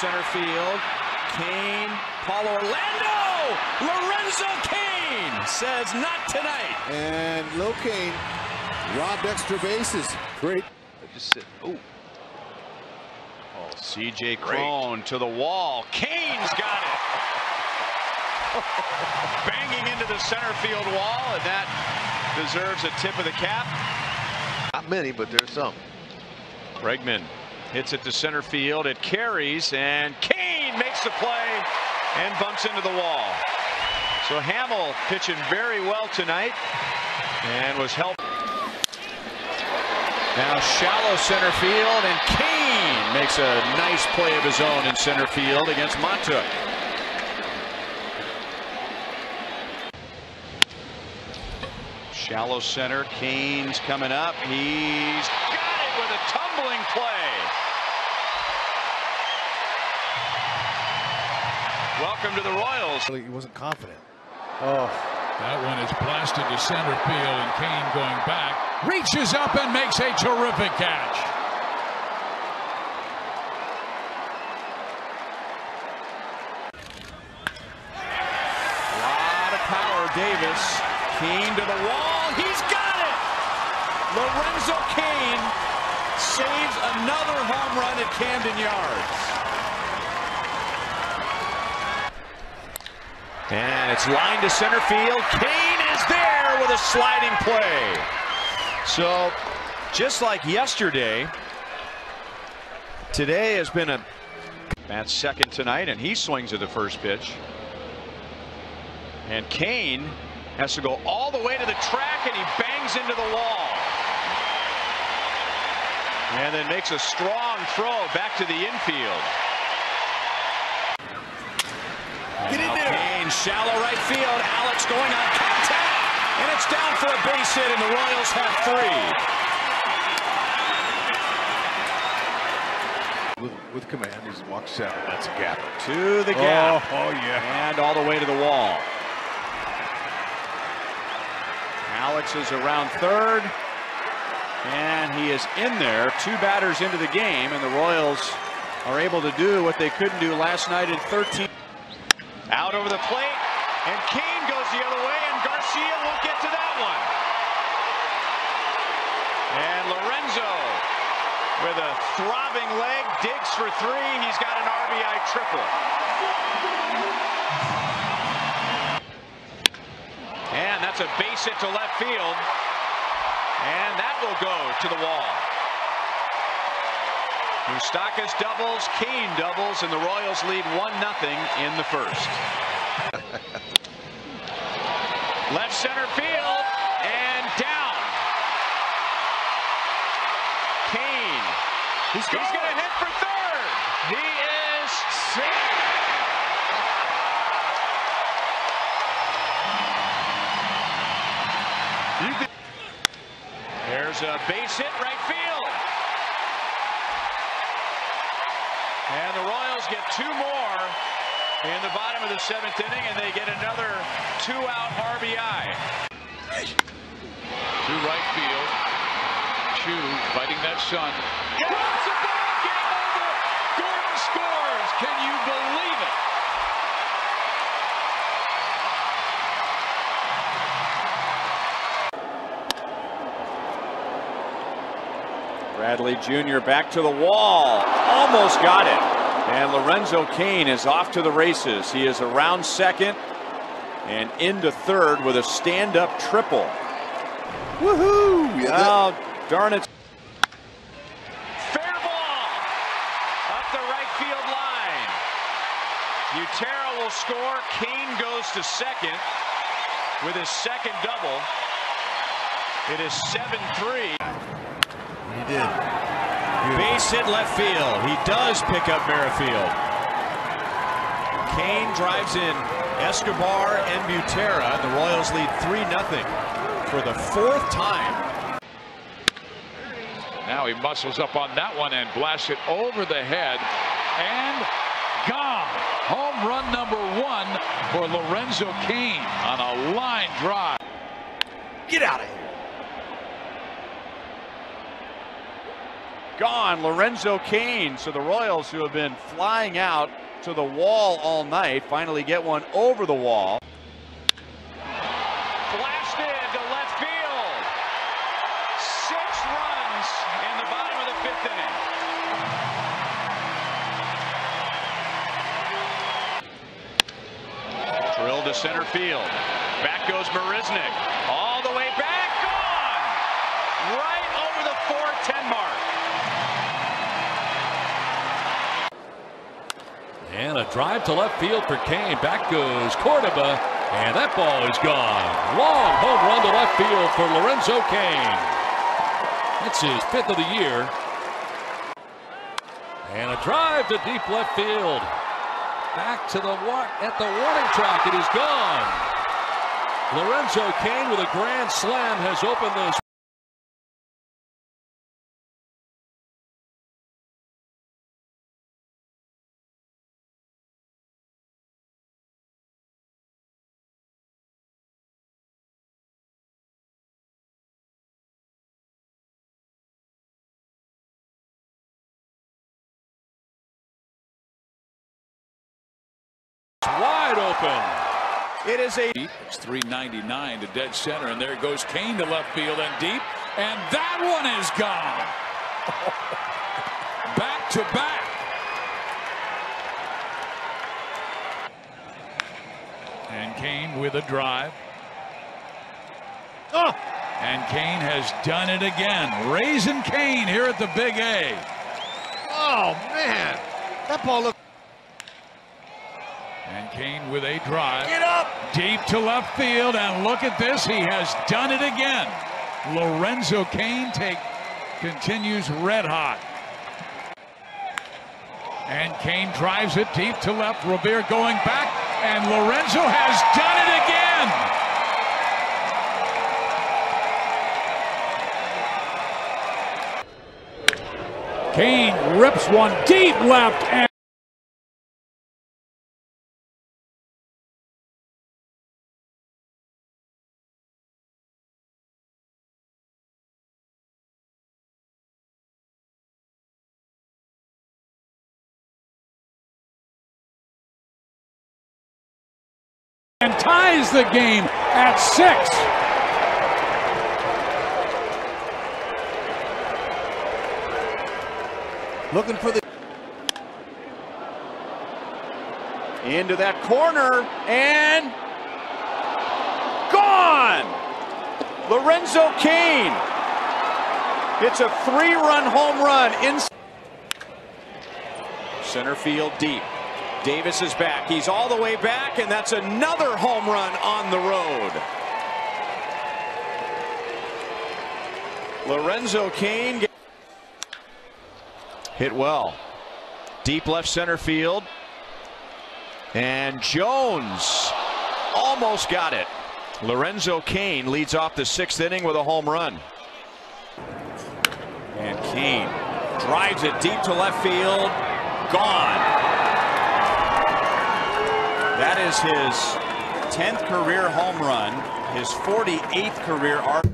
field. Cain, Paulo Orlando, Lorenzo Cain says not tonight. And Lil Cain robbed extra bases. Great. I Just sit. Oh. Oh, CJ Cron to the wall. Cain's got it. Banging into the center field wall, and that deserves a tip of the cap. Not many, but there's some. Bregman hits it to center field. It carries, and Cain makes the play and bumps into the wall. So Hammel pitching very well tonight and was helped. Now shallow center field, and Cain makes a nice play of his own in center field against Montook. Shallow center, Cain's coming up. He's got it with a tumbling play. Welcome to the Royals. He wasn't confident. Oh. That one is blasted to center field, and Cain going back, reaches up and makes a terrific catch. A lot of power, Davis. Cain to the wall. He's got it. Lorenzo Cain saves another home run at Camden Yards. And it's lined to center field. Cain is there with a sliding play. So, just like yesterday, today has been a Matt's second tonight, and he swings at the first pitch. And Cain has to go all the way to the track, and he bangs into the wall. And then makes a strong throw back to the infield. Get in there. Cain, shallow right field. Alex going on contact. And it's down for a base hit, and the Royals have three. With, with command, he's walks out. That's a gap. To the oh, gap. Oh, oh, yeah. And all the way to the wall. Alex is around third. And he is in there, two batters into the game, and the Royals are able to do what they couldn't do last night in 13. Out over the plate, and Cain goes the other way, and Garcia won't get to that one. And Lorenzo with a throbbing leg, digs for three. He's got an RBI triple. And that's a base hit to left field. And will go to the wall. Moustakas doubles, Cain doubles, and the Royals lead 1-0 in the first. Left center field, and down. He's, He's going to hit for third. He is safe. There's a base hit right field. And the Royals get two more in the bottom of the seventh inning, and they get another two-out RBI. To right field. Choo fighting that sun. Game over. Gordon scores. Can you believe it? Bradley Jr. back to the wall. Almost got it. And Lorenzo Cain is off to the races. He is around second and into third with a stand-up triple. Woohoo! Yeah, Oh, darn it. Fair ball up the right field line. Butera will score. Cain goes to second with his second double. It is 7-3. He did. Base hit left field. He does pick up Merrifield. Cain drives in Escobar and Butera. The Royals lead 3-0 for the fourth time. Now he muscles up on that one and blasts it over the head. And gone. Home run number one for Lorenzo Cain on a line drive. Get out of here. Gone, Lorenzo Cain. So the Royals, who have been flying out to the wall all night. Finally get one over the wall. Flashed into left field. Six runs in the bottom of the fifth inning. Drilled to center field. Back goes Marisnick. All the way back. Gone. Right over the 410 mark. And a drive to left field for Cain. Back goes Cordoba. And that ball is gone. Long home run to left field for Lorenzo Cain. It's his fifth of the year. And a drive to deep left field. Back to the at the warning track. It is gone. Lorenzo Cain with a grand slam has opened this. It is a It's 399 to dead center, and there goes Cain to left field and deep, and that one is gone. back to back. And Cain with a drive. Oh. And Cain has done it again. Raising Cain here at the Big A. Oh, man. That ball looked. Cain with a drive. get up. Deep to left field, and look at this. He has done it again. Lorenzo Cain take continues red hot. And Cain drives it deep to left. Robert going back, and Lorenzo has done it again. Cain rips one deep left and and ties the game at six. Looking for the Into that corner and gone. Lorenzo Cain. It's a three-run home run in center field deep. Davis is back. He's all the way back, and that's another home run on the road. Lorenzo Cain hit well. Deep left center field. And Jones almost got it. Lorenzo Cain leads off the sixth inning with a home run. And Cain drives it deep to left field. Gone. Is his 10th career home run, his 48th career. Ar-